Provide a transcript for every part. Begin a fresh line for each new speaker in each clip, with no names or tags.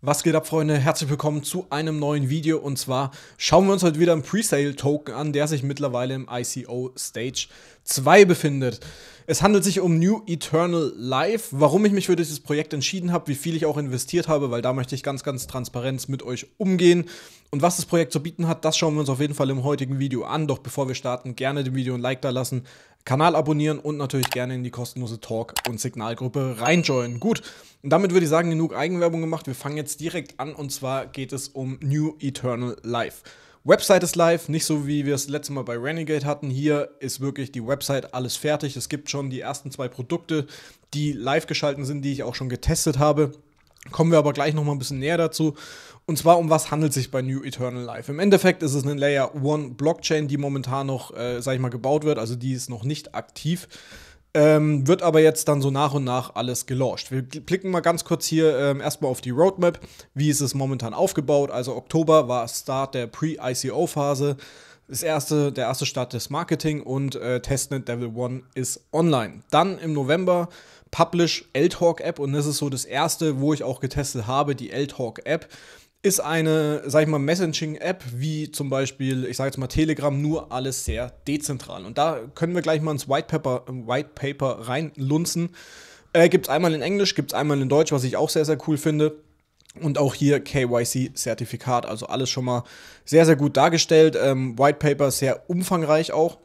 Was geht ab, Freunde? Herzlich willkommen zu einem neuen Video. Und zwar schauen wir uns heute wieder einen Presale-Token an, der sich mittlerweile im ICO Stage 2 befindet. Es handelt sich um New Eternal Life. Warum ich mich für dieses Projekt entschieden habe, wie viel ich auch investiert habe, weil da möchte ich ganz, ganz transparent mit euch umgehen. Und was das Projekt zu bieten hat, das schauen wir uns auf jeden Fall im heutigen Video an. Doch bevor wir starten, gerne dem Video ein Like da lassen, Kanal abonnieren und natürlich gerne in die kostenlose Talk- und Signalgruppe reinjoinen. Gut, und damit würde ich sagen, genug Eigenwerbung gemacht. Wir fangen jetzt direkt an und zwar geht es um New Eternal Life. Website ist live, nicht so wie wir es letztes Mal bei Renegade hatten. Hier ist wirklich die Website alles fertig. Es gibt schon die ersten zwei Produkte, die live geschalten sind, die ich auch schon getestet habe. Kommen wir aber gleich noch mal ein bisschen näher dazu. Und zwar, um was handelt sich bei New Eternal Life? Im Endeffekt ist es eine Layer 1 Blockchain, die momentan noch, äh, sag ich mal, gebaut wird. Also die ist noch nicht aktiv. Ähm, wird aber jetzt dann so nach und nach alles gelauncht. Wir blicken mal ganz kurz hier ähm, erstmal auf die Roadmap. Wie ist es momentan aufgebaut? Also Oktober war Start der Pre-ICO-Phase. Das erste, der erste Start des Marketing und äh, Testnet Devil One ist online. Dann im November Publish L-Talk App und das ist so das erste, wo ich auch getestet habe, die L-Talk App ist eine, sag ich mal, Messaging-App, wie zum Beispiel, ich sage jetzt mal Telegram, nur alles sehr dezentral. Und da können wir gleich mal ins White Paper, White Paper reinlunzen. Äh, gibt es einmal in Englisch, gibt es einmal in Deutsch, was ich auch sehr, sehr cool finde. Und auch hier KYC-Zertifikat, also alles schon mal sehr, sehr gut dargestellt. Ähm, White Paper sehr umfangreich auch.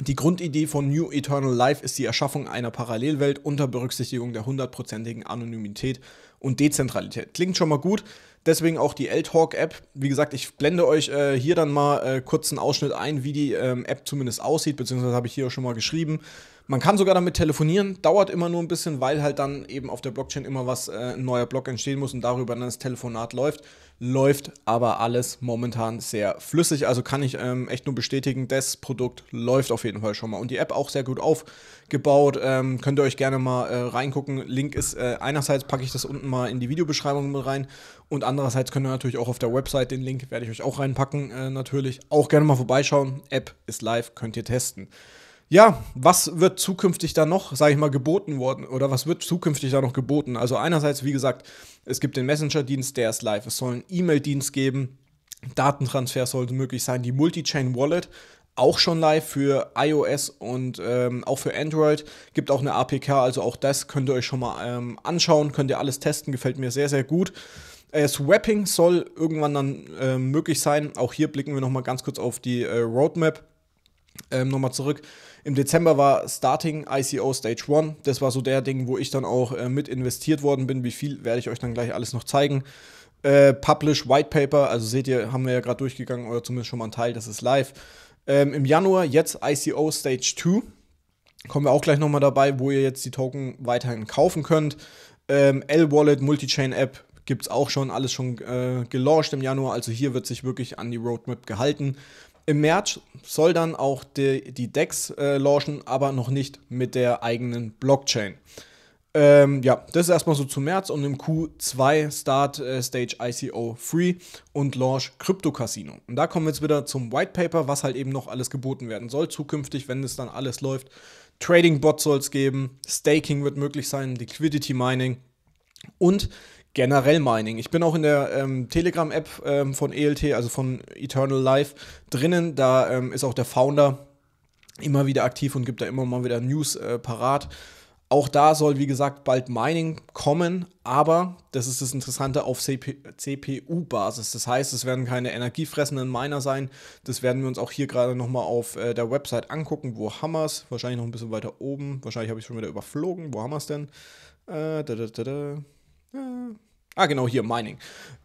Die Grundidee von New Eternal Life ist die Erschaffung einer Parallelwelt unter Berücksichtigung der hundertprozentigen Anonymität und Dezentralität. Klingt schon mal gut. Deswegen auch die L-Talk-App. Wie gesagt, ich blende euch äh, hier dann mal äh, kurz einen Ausschnitt ein, wie die ähm, App zumindest aussieht, beziehungsweise habe ich hier auch schon mal geschrieben. Man kann sogar damit telefonieren, dauert immer nur ein bisschen, weil halt dann eben auf der Blockchain immer was, äh, ein neuer Block entstehen muss und darüber dann das Telefonat läuft. Läuft aber alles momentan sehr flüssig, also kann ich ähm, echt nur bestätigen, das Produkt läuft auf jeden Fall schon mal. Und die App auch sehr gut aufgebaut, ähm, könnt ihr euch gerne mal äh, reingucken. Link ist, äh, einerseits packe ich das unten mal in die Videobeschreibung mit rein und andererseits könnt ihr natürlich auch auf der Website den Link, werde ich euch auch reinpacken, äh, natürlich. Auch gerne mal vorbeischauen. App ist live, könnt ihr testen. Ja, was wird zukünftig da noch, sage ich mal, geboten worden oder was wird zukünftig da noch geboten? Also einerseits, wie gesagt, es gibt den Messenger-Dienst, der ist live. Es soll einen E-Mail-Dienst geben, Datentransfer sollte möglich sein, die Multi-Chain Wallet auch schon live für iOS und ähm, auch für Android. Gibt auch eine APK, also auch das könnt ihr euch schon mal ähm, anschauen, könnt ihr alles testen, gefällt mir sehr, sehr gut. Äh, Swapping soll irgendwann dann äh, möglich sein. Auch hier blicken wir nochmal ganz kurz auf die äh, Roadmap. Ähm, nochmal zurück. Im Dezember war Starting ICO Stage 1. Das war so der Ding, wo ich dann auch äh, mit investiert worden bin. Wie viel werde ich euch dann gleich alles noch zeigen. Äh, Publish White Paper, also seht ihr, haben wir ja gerade durchgegangen oder zumindest schon mal ein Teil, das ist live. Ähm, Im Januar jetzt ICO Stage 2. Kommen wir auch gleich nochmal dabei, wo ihr jetzt die Token weiterhin kaufen könnt. Ähm, L-Wallet, Multichain App gibt es auch schon, alles schon äh, gelauncht im Januar. Also hier wird sich wirklich an die Roadmap gehalten. Im März soll dann auch die, die DEX äh, launchen, aber noch nicht mit der eigenen Blockchain. Ähm, ja, das ist erstmal so zu März und im Q2 Start äh, Stage ICO Free und Launch Crypto Casino. Und da kommen wir jetzt wieder zum White Paper, was halt eben noch alles geboten werden soll zukünftig, wenn es dann alles läuft. Trading Bot soll es geben, Staking wird möglich sein, Liquidity Mining und generell Mining. Ich bin auch in der ähm, Telegram-App ähm, von ELT, also von Eternal Life, drinnen. Da ähm, ist auch der Founder immer wieder aktiv und gibt da immer mal wieder News äh, parat. Auch da soll, wie gesagt, bald Mining kommen, aber das ist das Interessante auf CPU-Basis. Das heißt, es werden keine energiefressenden Miner sein. Das werden wir uns auch hier gerade nochmal auf äh, der Website angucken. Wo haben wir es? Wahrscheinlich noch ein bisschen weiter oben. Wahrscheinlich habe ich schon wieder überflogen. Wo haben wir es denn? Äh, da, da, da, da. Ah, genau, hier, Mining.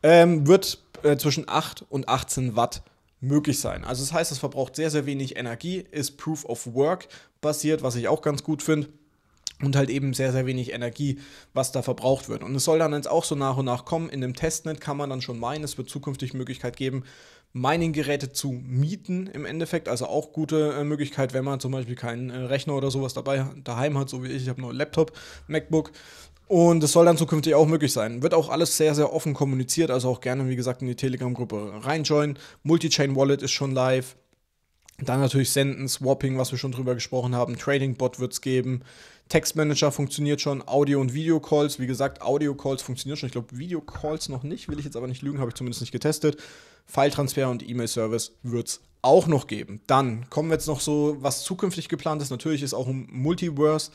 Ähm, wird äh, zwischen 8 und 18 Watt möglich sein. Also das heißt, es verbraucht sehr, sehr wenig Energie, ist Proof of Work basiert, was ich auch ganz gut finde. Und halt eben sehr, sehr wenig Energie, was da verbraucht wird. Und es soll dann jetzt auch so nach und nach kommen. In dem Testnet kann man dann schon meinen, es wird zukünftig Möglichkeit geben, Mining-Geräte zu mieten im Endeffekt. Also auch gute äh, Möglichkeit, wenn man zum Beispiel keinen äh, Rechner oder sowas dabei daheim hat, so wie ich. Ich habe nur einen Laptop, MacBook. Und es soll dann zukünftig auch möglich sein. Wird auch alles sehr, sehr offen kommuniziert, also auch gerne, wie gesagt, in die Telegram-Gruppe reinjoinen. Multi-Chain Wallet ist schon live. Dann natürlich Senden, Swapping, was wir schon drüber gesprochen haben. Trading Bot wird es geben. Textmanager funktioniert schon, Audio- und Video-Calls. Wie gesagt, Audio-Calls funktionieren schon. Ich glaube, Video-Calls noch nicht, will ich jetzt aber nicht lügen, habe ich zumindest nicht getestet. File-Transfer und E-Mail-Service wird es auch noch geben. Dann kommen wir jetzt noch so, was zukünftig geplant ist. Natürlich ist auch ein Multiverse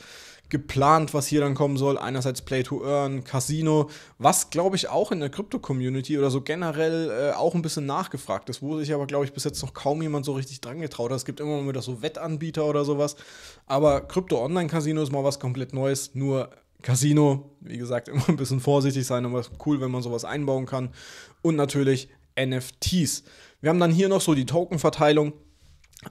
geplant, was hier dann kommen soll. Einerseits Play to Earn, Casino, was glaube ich auch in der Krypto-Community oder so generell äh, auch ein bisschen nachgefragt ist, wo sich aber glaube ich bis jetzt noch kaum jemand so richtig dran getraut hat. Es gibt immer wieder so Wettanbieter oder sowas. Aber Krypto-Online-Casino ist mal was komplett Neues. Nur Casino, wie gesagt, immer ein bisschen vorsichtig sein, aber cool, wenn man sowas einbauen kann. Und natürlich NFTs. Wir haben dann hier noch so die Token-Verteilung.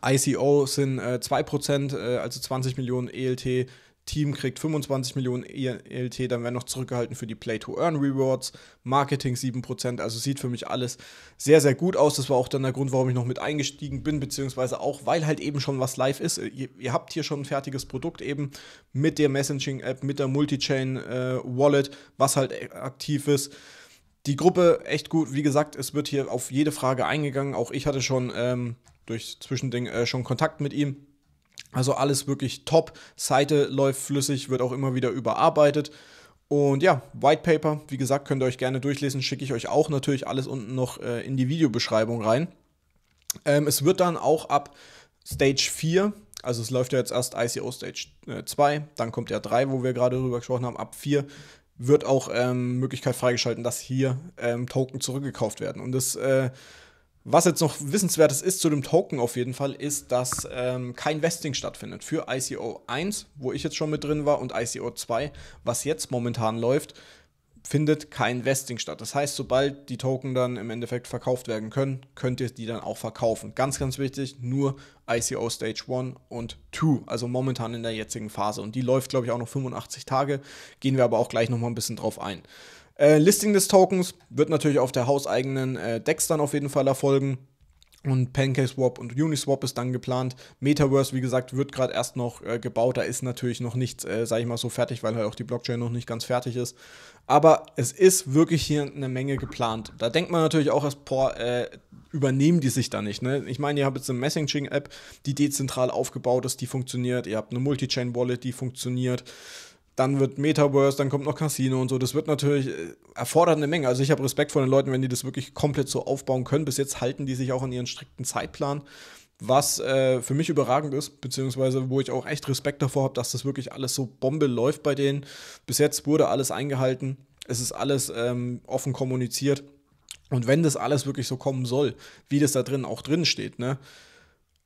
ICO sind äh, 2%, äh, also 20 Millionen ELT Team kriegt 25 Millionen ELT, dann werden noch zurückgehalten für die Play-to-Earn-Rewards, Marketing 7%, also sieht für mich alles sehr, sehr gut aus. Das war auch dann der Grund, warum ich noch mit eingestiegen bin, beziehungsweise auch, weil halt eben schon was live ist. Ihr, ihr habt hier schon ein fertiges Produkt eben mit der Messaging-App, mit der Multi-Chain-Wallet, äh, was halt aktiv ist. Die Gruppe echt gut, wie gesagt, es wird hier auf jede Frage eingegangen. Auch ich hatte schon ähm, durch Zwischending äh, schon Kontakt mit ihm also alles wirklich top. Seite läuft flüssig, wird auch immer wieder überarbeitet. Und ja, White Paper, wie gesagt, könnt ihr euch gerne durchlesen. Schicke ich euch auch natürlich alles unten noch äh, in die Videobeschreibung rein. Ähm, es wird dann auch ab Stage 4, also es läuft ja jetzt erst ICO Stage äh, 2, dann kommt ja 3, wo wir gerade drüber gesprochen haben, ab 4 wird auch ähm, Möglichkeit freigeschalten, dass hier ähm, Token zurückgekauft werden. Und das äh, was jetzt noch wissenswertes ist zu dem Token auf jeden Fall, ist, dass ähm, kein Vesting stattfindet. Für ICO 1, wo ich jetzt schon mit drin war, und ICO 2, was jetzt momentan läuft, findet kein Vesting statt. Das heißt, sobald die Token dann im Endeffekt verkauft werden können, könnt ihr die dann auch verkaufen. Ganz, ganz wichtig, nur ICO Stage 1 und 2, also momentan in der jetzigen Phase. Und die läuft, glaube ich, auch noch 85 Tage. Gehen wir aber auch gleich nochmal ein bisschen drauf ein. Äh, Listing des Tokens wird natürlich auf der hauseigenen äh, Decks dann auf jeden Fall erfolgen. Und PancakeSwap und Uniswap ist dann geplant. Metaverse, wie gesagt, wird gerade erst noch äh, gebaut. Da ist natürlich noch nichts, äh, sage ich mal, so fertig, weil halt auch die Blockchain noch nicht ganz fertig ist. Aber es ist wirklich hier eine Menge geplant. Da denkt man natürlich auch erst, boah, äh, übernehmen die sich da nicht. Ne? Ich meine, ihr habt jetzt eine Messaging-App, die dezentral aufgebaut ist, die funktioniert. Ihr habt eine Multi-Chain-Wallet, die funktioniert dann wird Metaverse, dann kommt noch Casino und so. Das wird natürlich äh, erfordert eine Menge. Also ich habe Respekt vor den Leuten, wenn die das wirklich komplett so aufbauen können. Bis jetzt halten die sich auch an ihren strikten Zeitplan, was äh, für mich überragend ist, beziehungsweise wo ich auch echt Respekt davor habe, dass das wirklich alles so Bombe läuft bei denen. Bis jetzt wurde alles eingehalten. Es ist alles ähm, offen kommuniziert. Und wenn das alles wirklich so kommen soll, wie das da drin auch drin steht, ne?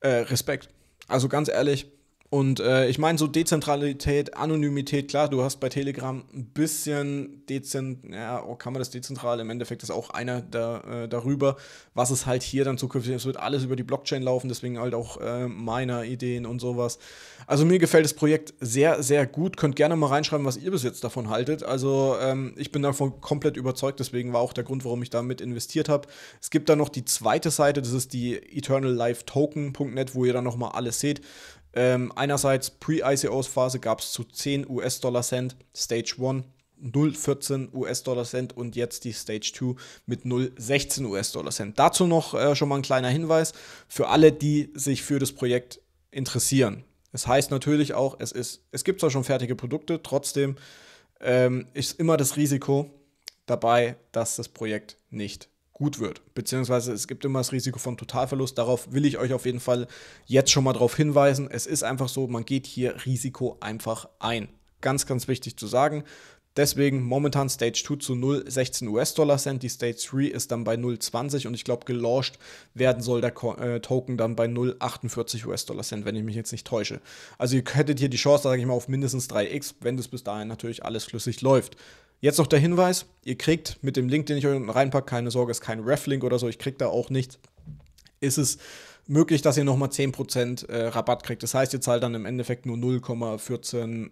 Äh, Respekt. Also ganz ehrlich, und äh, ich meine, so Dezentralität, Anonymität, klar, du hast bei Telegram ein bisschen dezent, ja, oh, kann man das dezentral, im Endeffekt ist auch einer da, äh, darüber, was es halt hier dann zukünftig, es wird alles über die Blockchain laufen, deswegen halt auch äh, meiner Ideen und sowas. Also mir gefällt das Projekt sehr, sehr gut. Könnt gerne mal reinschreiben, was ihr bis jetzt davon haltet. Also ähm, ich bin davon komplett überzeugt, deswegen war auch der Grund, warum ich damit investiert habe. Es gibt da noch die zweite Seite, das ist die eternallifetoken.net, wo ihr dann nochmal alles seht. Ähm, einerseits Pre-ICOs-Phase gab es zu 10 US-Dollar Cent, Stage 1 0,14 US-Dollar Cent und jetzt die Stage 2 mit 0,16 US-Dollar Cent. Dazu noch äh, schon mal ein kleiner Hinweis für alle, die sich für das Projekt interessieren. Es heißt natürlich auch, es, ist, es gibt zwar schon fertige Produkte, trotzdem ähm, ist immer das Risiko dabei, dass das Projekt nicht gut wird. Beziehungsweise es gibt immer das Risiko von Totalverlust. Darauf will ich euch auf jeden Fall jetzt schon mal darauf hinweisen. Es ist einfach so, man geht hier Risiko einfach ein. Ganz, ganz wichtig zu sagen. Deswegen momentan Stage 2 zu 0,16 US-Dollar Cent. Die Stage 3 ist dann bei 0,20 und ich glaube, gelauncht werden soll der äh, Token dann bei 0,48 US-Dollar Cent, wenn ich mich jetzt nicht täusche. Also ihr hättet hier die Chance, sage ich mal, auf mindestens 3x, wenn das bis dahin natürlich alles flüssig läuft. Jetzt noch der Hinweis, ihr kriegt mit dem Link, den ich euch unten reinpacke, keine Sorge, ist kein Ref-Link oder so, ich krieg da auch nichts, ist es möglich, dass ihr nochmal 10% äh, Rabatt kriegt. Das heißt, ihr zahlt dann im Endeffekt nur 0,14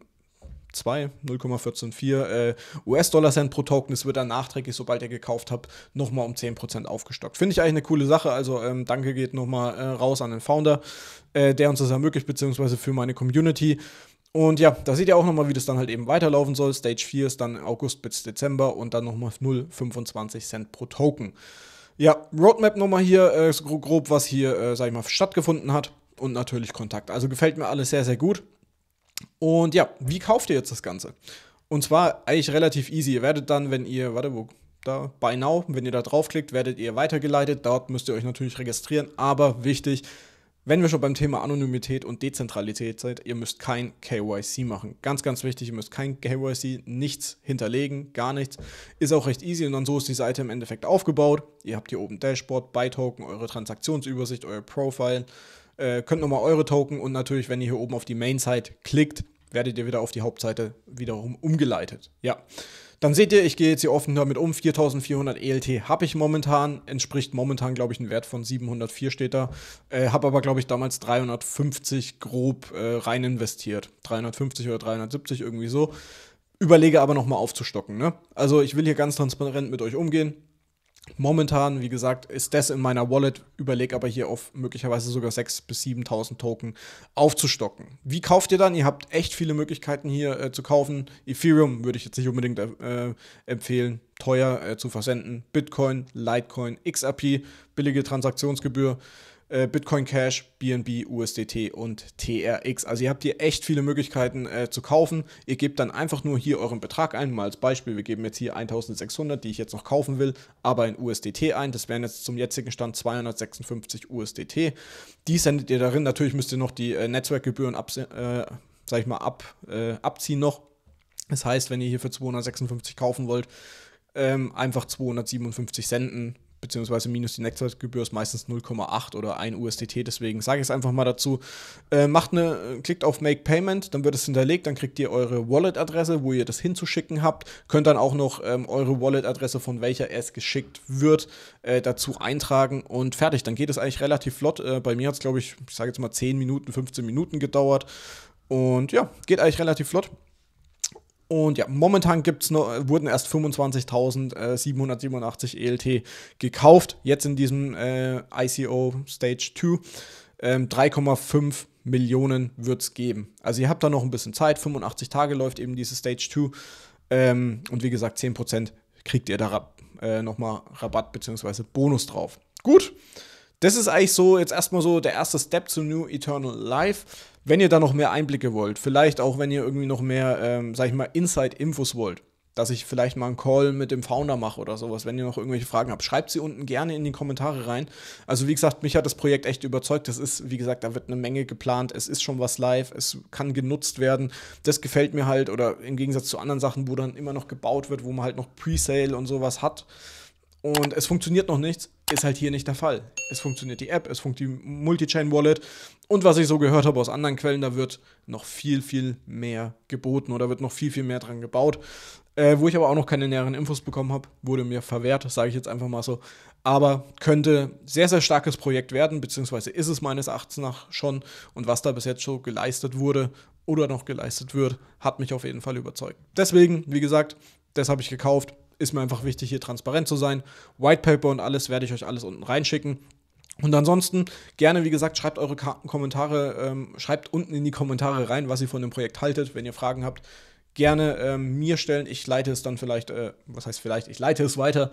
0,144 äh, US-Dollar Cent pro Token. Das wird dann nachträglich, sobald ihr gekauft habt, nochmal um 10% aufgestockt. Finde ich eigentlich eine coole Sache. Also ähm, danke geht nochmal äh, raus an den Founder, äh, der uns das ermöglicht, beziehungsweise für meine Community. Und ja, da seht ihr auch nochmal, wie das dann halt eben weiterlaufen soll. Stage 4 ist dann August bis Dezember und dann nochmal 0,25 Cent pro Token. Ja, Roadmap nochmal hier, äh, grob, was hier, äh, sag ich mal, stattgefunden hat. Und natürlich Kontakt. Also gefällt mir alles sehr, sehr gut. Und ja, wie kauft ihr jetzt das Ganze? Und zwar eigentlich relativ easy. Ihr werdet dann, wenn ihr, warte, wo, da, Buy Now, wenn ihr da draufklickt, werdet ihr weitergeleitet. Dort müsst ihr euch natürlich registrieren. Aber wichtig, wenn wir schon beim Thema Anonymität und Dezentralität seid, ihr müsst kein KYC machen. Ganz, ganz wichtig, ihr müsst kein KYC, nichts hinterlegen, gar nichts. Ist auch recht easy und dann so ist die Seite im Endeffekt aufgebaut. Ihr habt hier oben Dashboard, Buy-Token, eure Transaktionsübersicht, euer Profile. Äh, könnt nochmal eure Token und natürlich, wenn ihr hier oben auf die Main-Site klickt, werdet ihr wieder auf die Hauptseite wiederum umgeleitet. Ja. Dann seht ihr, ich gehe jetzt hier offen damit um. 4400 ELT habe ich momentan. Entspricht momentan, glaube ich, ein Wert von 704 steht da. Äh, habe aber, glaube ich, damals 350 grob äh, rein investiert. 350 oder 370, irgendwie so. Überlege aber nochmal aufzustocken. Ne? Also ich will hier ganz transparent mit euch umgehen. Momentan, wie gesagt, ist das in meiner Wallet, überlege aber hier auf möglicherweise sogar 6.000 bis 7.000 Token aufzustocken. Wie kauft ihr dann? Ihr habt echt viele Möglichkeiten hier äh, zu kaufen. Ethereum würde ich jetzt nicht unbedingt äh, empfehlen, teuer äh, zu versenden. Bitcoin, Litecoin, XRP, billige Transaktionsgebühr äh, Bitcoin Cash, BNB, USDT und TRX. Also ihr habt hier echt viele Möglichkeiten äh, zu kaufen. Ihr gebt dann einfach nur hier euren Betrag ein. Mal als Beispiel, wir geben jetzt hier 1600, die ich jetzt noch kaufen will, aber in USDT ein. Das wären jetzt zum jetzigen Stand 256 USDT. Die sendet ihr darin. Natürlich müsst ihr noch die äh, Netzwerkgebühren ab, äh, sag ich mal, ab, äh, abziehen noch. Das heißt, wenn ihr hier für 256 kaufen wollt, ähm, einfach 257 senden beziehungsweise minus die Netzwerkgebühr ist meistens 0,8 oder 1 USDT, deswegen sage ich es einfach mal dazu. Äh, macht eine, klickt auf Make Payment, dann wird es hinterlegt, dann kriegt ihr eure Wallet-Adresse, wo ihr das hinzuschicken habt, könnt dann auch noch ähm, eure Wallet-Adresse, von welcher es geschickt wird, äh, dazu eintragen und fertig. Dann geht es eigentlich relativ flott. Äh, bei mir hat es, glaube ich, ich sage jetzt mal 10 Minuten, 15 Minuten gedauert. Und ja, geht eigentlich relativ flott. Und ja, momentan gibt's noch, wurden erst 25.787 ELT gekauft. Jetzt in diesem äh, ICO Stage 2. Ähm, 3,5 Millionen wird es geben. Also ihr habt da noch ein bisschen Zeit. 85 Tage läuft eben diese Stage 2. Ähm, und wie gesagt, 10% kriegt ihr da äh, nochmal Rabatt bzw. Bonus drauf. Gut. Das ist eigentlich so jetzt erstmal so der erste Step zu New Eternal Life. Wenn ihr da noch mehr Einblicke wollt, vielleicht auch wenn ihr irgendwie noch mehr, ähm, sag ich mal, Inside-Infos wollt, dass ich vielleicht mal einen Call mit dem Founder mache oder sowas. Wenn ihr noch irgendwelche Fragen habt, schreibt sie unten gerne in die Kommentare rein. Also wie gesagt, mich hat das Projekt echt überzeugt. Das ist, wie gesagt, da wird eine Menge geplant. Es ist schon was live. Es kann genutzt werden. Das gefällt mir halt. Oder im Gegensatz zu anderen Sachen, wo dann immer noch gebaut wird, wo man halt noch Presale und sowas hat und es funktioniert noch nichts, ist halt hier nicht der Fall. Es funktioniert die App, es funktioniert die Multi-Chain-Wallet und was ich so gehört habe aus anderen Quellen, da wird noch viel, viel mehr geboten oder wird noch viel, viel mehr dran gebaut. Äh, wo ich aber auch noch keine näheren Infos bekommen habe, wurde mir verwehrt, sage ich jetzt einfach mal so. Aber könnte sehr, sehr starkes Projekt werden, beziehungsweise ist es meines Erachtens nach schon. Und was da bis jetzt schon geleistet wurde oder noch geleistet wird, hat mich auf jeden Fall überzeugt. Deswegen, wie gesagt, das habe ich gekauft ist mir einfach wichtig, hier transparent zu sein. White Paper und alles werde ich euch alles unten reinschicken. Und ansonsten gerne, wie gesagt, schreibt eure Kommentare, ähm, schreibt unten in die Kommentare rein, was ihr von dem Projekt haltet. Wenn ihr Fragen habt, gerne ähm, mir stellen. Ich leite es dann vielleicht, äh, was heißt vielleicht, ich leite es weiter.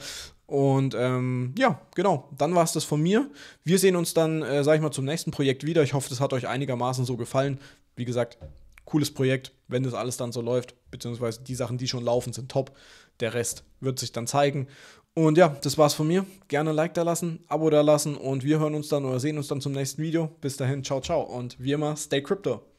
Und ähm, ja, genau, dann war es das von mir. Wir sehen uns dann, äh, sag ich mal, zum nächsten Projekt wieder. Ich hoffe, das hat euch einigermaßen so gefallen. Wie gesagt, cooles Projekt, wenn das alles dann so läuft, beziehungsweise die Sachen, die schon laufen, sind top. Der Rest wird sich dann zeigen. Und ja, das war's von mir. Gerne ein Like da lassen, Abo da lassen und wir hören uns dann oder sehen uns dann zum nächsten Video. Bis dahin, ciao, ciao und wie immer, stay crypto.